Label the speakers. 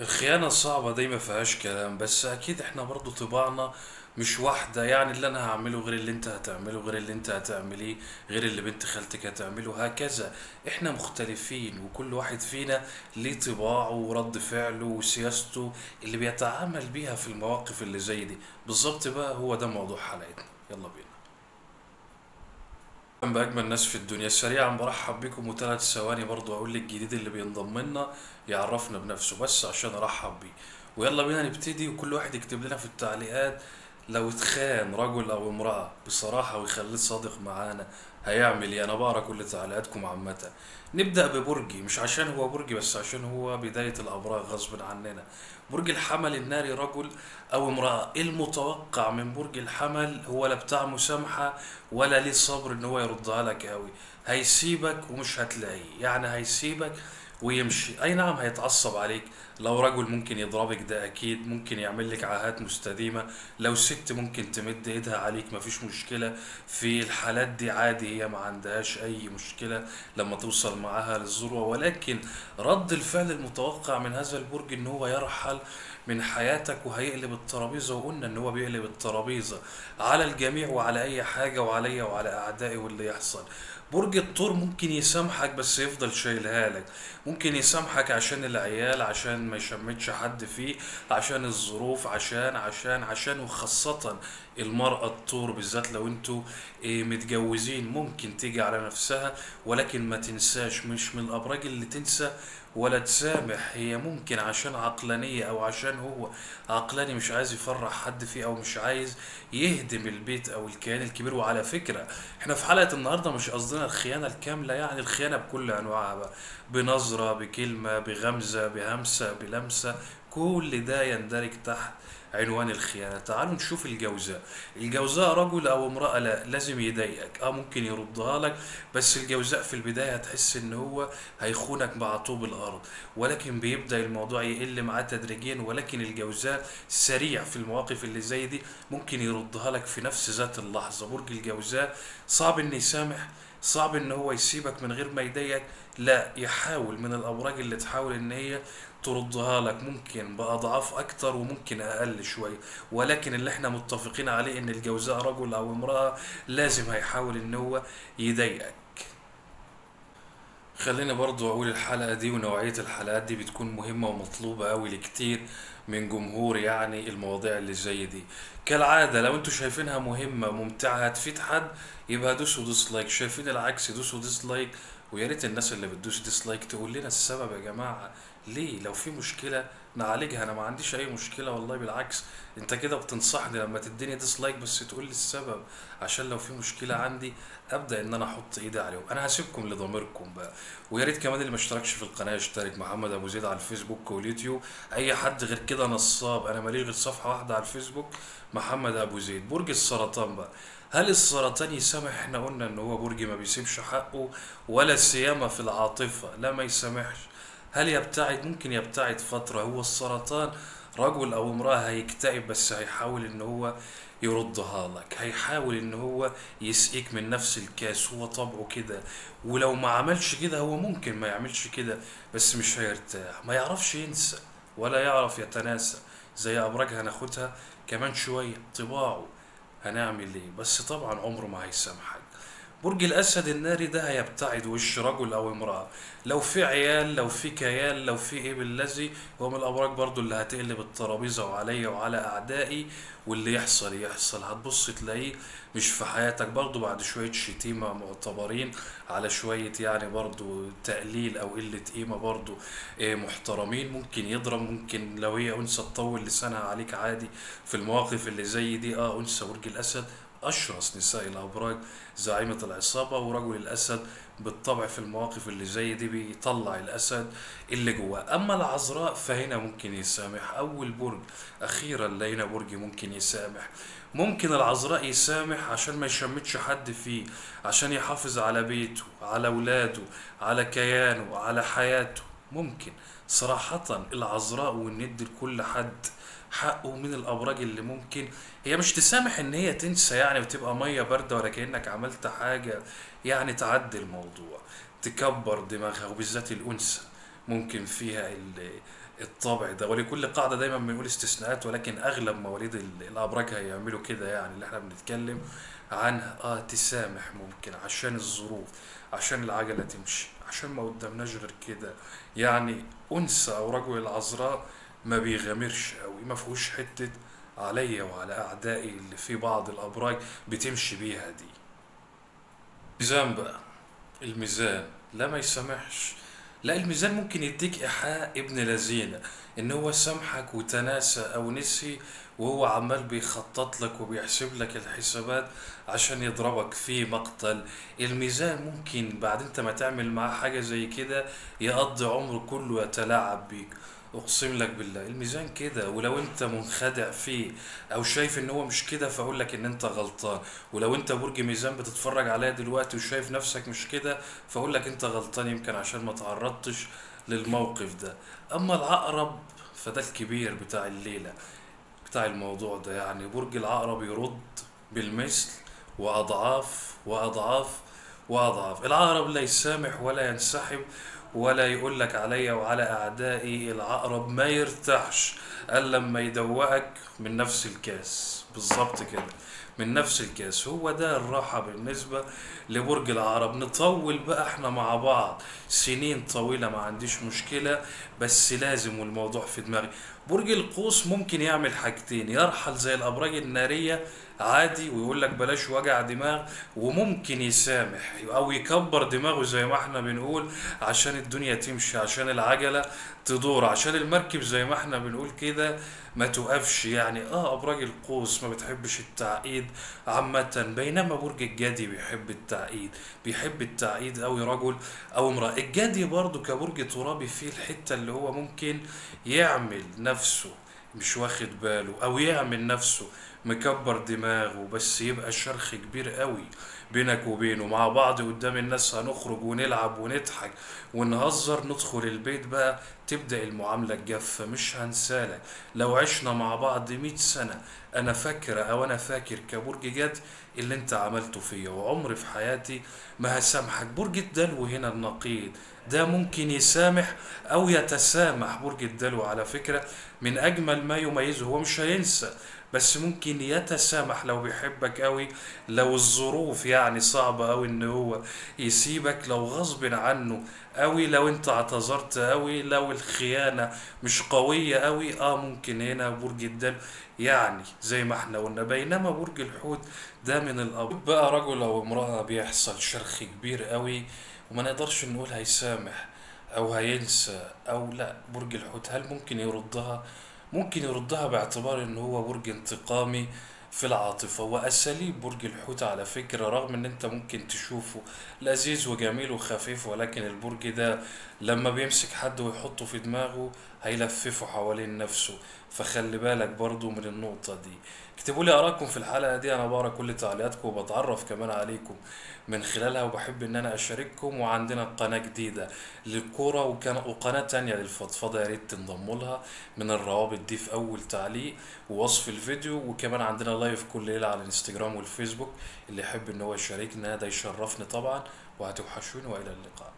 Speaker 1: الخيانة صعبة دي ما فيهاش كلام بس أكيد إحنا برضو طباعنا مش واحدة يعني اللي أنا هعمله غير اللي أنت هتعمله غير اللي أنت هتعمليه غير اللي بنت خالتك هتعمله هكذا. إحنا مختلفين وكل واحد فينا ليه طباعه ورد فعله وسياسته اللي بيتعامل بيها في المواقف اللي زي دي. بالظبط بقى هو ده موضوع حلقتنا. يلا بينا. بأجمل ناس في الدنيا. سريعا برحب بكم. وثلاث ثواني برضو أقول للجديد اللي بينضم لنا يعرفنا بنفسه بس عشان أرحب بيه. ويلا بينا نبتدي وكل واحد يكتب لنا في التعليقات لو اتخان رجل أو امرأة بصراحة ويخليه صادق معانا. هيعمل إيه؟ أنا بقرا كل تعليقاتكم عامة. نبدأ ببرجي مش عشان هو برجي بس عشان هو بداية الأبراج غصب عننا. برج الحمل الناري رجل أو امرأة. إيه المتوقع من برج الحمل؟ هو لا بتاع مسامحة ولا ليه صبر إن هو يردها لك قوي هيسيبك ومش هتلاقيه. يعني هيسيبك ويمشي. أي نعم هيتعصب عليك. لو رجل ممكن يضربك ده أكيد. ممكن يعمل لك عاهات مستديمة. لو ست ممكن تمد إيدها عليك مفيش مشكلة. في الحالات دي عادي هي ما عندهاش أي مشكلة لما توصل معاها للذروة. ولكن رد الفعل المتوقع من هذا البرج إن هو يرحل من حياتك وهيقلب الترابيزة وقلنا إن هو بيقلب الترابيزة. على الجميع وعلى أي حاجة وعليا وعلى أعدائي واللي يحصل. برج الثور ممكن يسامحك بس يفضل شايلها لك. ممكن يسامحك عشان العيال عشان ما يشمتش حد فيه عشان الظروف عشان عشان عشان وخاصة المرأة الطور بالذات لو أنتوا إيه، متجوزين ممكن تيجي على نفسها ولكن ما تنساش مش من الأبراج اللي تنسى ولا تسامح هي ممكن عشان عقلانية أو عشان هو عقلاني مش عايز يفرح حد فيه أو مش عايز يهدم البيت أو الكيان الكبير. وعلى فكرة إحنا في حلقة النهاردة مش قصدنا الخيانة الكاملة يعني الخيانة بكل أنواعها بقى. بنظرة بكلمة بغمزة بهمسة بلمسة كل ده يندرج تحت عنوان الخيانة. تعالوا نشوف الجوزاء. الجوزاء رجل أو امرأة لا لازم يضايقك. آه ممكن يردها لك بس الجوزاء في البداية هتحس إن هو هيخونك مع طوب الأرض. ولكن بيبدأ الموضوع يقل معاه تدريجيا ولكن الجوزاء سريع في المواقف اللي زي دي. ممكن يردها لك في نفس ذات اللحظة. برج الجوزاء صعب ان يسامح صعب إن هو يسيبك من غير ما يضايقك. لا يحاول من الابراج اللي تحاول إن هي تردها لك. ممكن بأضعاف أكتر وممكن أقل شوية ولكن اللي إحنا متفقين عليه إن الجوزاء رجل أو امرأة لازم هيحاول إن هو يضايقك. خليني برضو أقول الحلقة دي ونوعية الحلقات دي بتكون مهمة ومطلوبة قوي لكتير من جمهور يعني المواضيع اللي زي دي. كالعادة لو أنتوا شايفينها مهمة ممتعة هتفيد حد يبقى دوسوا like شايفين العكس دوسوا dislike ويا ريت الناس اللي بتدوس dislike تقول لنا السبب يا جماعة. ليه؟ لو في مشكلة نعالجها. أنا ما عنديش أي مشكلة والله بالعكس. أنت كده بتنصحني لما تديني dislike بس تقول لي السبب. عشان لو في مشكلة عندي أبدأ إن أنا أحط إيدي عليهم. أنا هسيبكم لضميركم بقى. ويا ريت كمان اللي ما اشتركش في القناة يشترك. محمد أبو زيد على الفيسبوك واليوتيوب. أي حد غير كده نصاب. أنا ماليش غير صفحة واحدة على الفيسبوك. محمد أبو زيد. برج السرطان بقى. هل السرطان يسامح؟ إحنا قلنا إن هو برج ما بيسيبش حقه ولا سيامة في العاطفة. لا ما يسامحش. هل يبتعد؟ ممكن يبتعد فترة. هو السرطان رجل أو امرأة هيكتئب بس هيحاول إن هو يردها لك. هيحاول إن هو يسقيك من نفس الكاس. هو طبعه كده. ولو ما عملش كده هو ممكن ما يعملش كده بس مش هيرتاح. ما يعرفش ينسى ولا يعرف يتناسى. زي أبراج هناخدها كمان شوية. طباعه هنعمل إيه؟ بس طبعا عمره ما هيسامحك. برج الأسد الناري ده هيبتعد وش رجل أو امرأة. لو في عيال لو في كيان لو في إيه بالذي هو من الابراج برضو اللي هتقلب الترابيزة وعليا وعلى أعدائي واللي يحصل يحصل. هتبص تلاقيه مش في حياتك. برضو بعد شوية شتيمة معتبرين على شوية يعني برضو تقليل أو قلة قيمة برضو إيه محترمين. ممكن يضرب ممكن لو هي أنثى تطول لسانها عليك عادي. في المواقف اللي زي دي آه أنثى برج الأسد أشرس نساء الأبراج زعيمة العصابة ورجل الأسد بالطبع في المواقف اللي زي دي بيطلع الأسد اللي جواه. أما العذراء فهنا ممكن يسامح. أول برج أخيرا لقينا برج ممكن يسامح. ممكن العذراء يسامح عشان ما يشمتش حد فيه عشان يحافظ على بيته على ولاده على كيانه على حياته. ممكن. صراحة العذراء والند لكل حد حقه من الأبراج اللي ممكن. هي مش تسامح إن هي تنسى يعني وتبقى مية باردة ولا كأنك عملت حاجة يعني تعدي الموضوع تكبر دماغها وبالذات الأنثى ممكن فيها ال- الطبع ده. ولكل قاعدة دايما بنقول استثناءات ولكن أغلب مواليد ال- الأبراج هيعملوا كده يعني اللي إحنا بنتكلم عنها. آه تسامح ممكن عشان الظروف عشان العجلة تمشي عشان ما قدامناش غير كده. يعني أنثى أو رجل العذراء ما بيغامرش قوي ما فيهوش حتة عليا وعلى أعدائي اللي في بعض الأبراج بتمشي بيها دي. ميزان بقى الميزان لا ما يسامحش. لا الميزان ممكن يديك إيحاء ابن لذينة إن هو سامحك وتناسى أو نسي وهو عمال بيخطط لك وبيحسب لك الحسابات عشان يضربك في مقتل. الميزان ممكن بعد أنت ما تعمل معاه حاجة زي كده يقضي عمره كله يتلاعب بيك. أقسم لك بالله. الميزان كده ولو أنت منخدع فيه أو شايف إن هو مش كده فأقول لك إن أنت غلطان. ولو أنت برج ميزان بتتفرج عليا دلوقتي وشايف نفسك مش كده فأقول لك أنت غلطان يمكن عشان ما تعرضتش للموقف ده. أما العقرب فده الكبير بتاع الليلة بتاع الموضوع ده. يعني برج العقرب يرد بالمثل وأضعاف وأضعاف وأضعاف. العقرب لا يسامح ولا ينسحب ولا يقول لك عليا وعلى أعدائي العقرب ما يرتاحش إلا لما يدوقك من نفس الكاس. بالظبط كده من نفس الكاس. هو ده الراحة بالنسبة لبرج العقرب. نطول بقى إحنا مع بعض سنين طويلة ما عنديش مشكلة بس لازم والموضوع في دماغي. برج القوس ممكن يعمل حاجتين يرحل زي الأبراج النارية عادي ويقول لك بلاش وجع دماغ وممكن يسامح أو يكبر دماغه زي ما إحنا بنقول عشان الدنيا تمشي عشان العجلة تدور عشان المركب زي ما إحنا بنقول كده ما توقفش. يعني آه أبراج القوس ما بتحبش التعقيد عامة بينما برج الجدي بيحب التعقيد بيحب التعقيد أوي رجل أو امرأة. الجدي برضو كبرج ترابي فيه الحتة اللي هو ممكن يعمل نفسه مش واخد باله أو يعمل نفسه مكبر دماغه بس يبقى الشرخ كبير قوي. بينك وبينه مع بعض قدام الناس هنخرج ونلعب ونضحك. ونهزر ندخل البيت بقى تبدأ المعاملة الجافة مش هنسالك لو عشنا مع بعض مئة سنة أنا فاكرة أو أنا فاكر كبرج جد اللي أنت عملته فيا. وعمري في حياتي ما هسامحك. برج الدلو هنا النقيض ده ممكن يسامح أو يتسامح. برج الدلو على فكرة من أجمل ما يميزه هو مش هينسى. بس ممكن يتسامح لو بيحبك قوي لو الظروف يعني صعبة قوي إن هو يسيبك لو غصب عنه قوي لو أنت اعتذرت قوي لو الخيانة مش قوية قوي آه ممكن هنا برج الدلو يعني زي ما إحنا قلنا. بينما برج الحوت ده من الأب بقى رجل أو امرأة بيحصل شرخ كبير قوي وما نقدرش نقول هيسامح أو هينسى أو لأ برج الحوت هل ممكن يردها؟ ممكن يردها باعتبار إن هو برج انتقامي في العاطفة وأساليب برج الحوت على فكرة رغم إن أنت ممكن تشوفه لذيذ وجميل وخفيف ولكن البرج ده لما بيمسك حد ويحطه في دماغه هيلففه حوالين نفسه. فخلي بالك برضو من النقطة دي. اكتبوا لي آراءكم في الحلقة دي. أنا بقرأ كل تعليقاتكم وبتعرف كمان عليكم من خلالها وبحب إن أنا أشارككم. وعندنا قناة جديدة للكورة وكان وقناة تانية للفضفضة. يا ريت تنضموا لها. من الروابط دي في أول تعليق ووصف الفيديو. وكمان عندنا لايف كل ليلة على الإنستجرام والفيسبوك. اللي يحب إن هو يشاركنا ده يشرفني طبعا. وهتوحشوني وإلى اللقاء.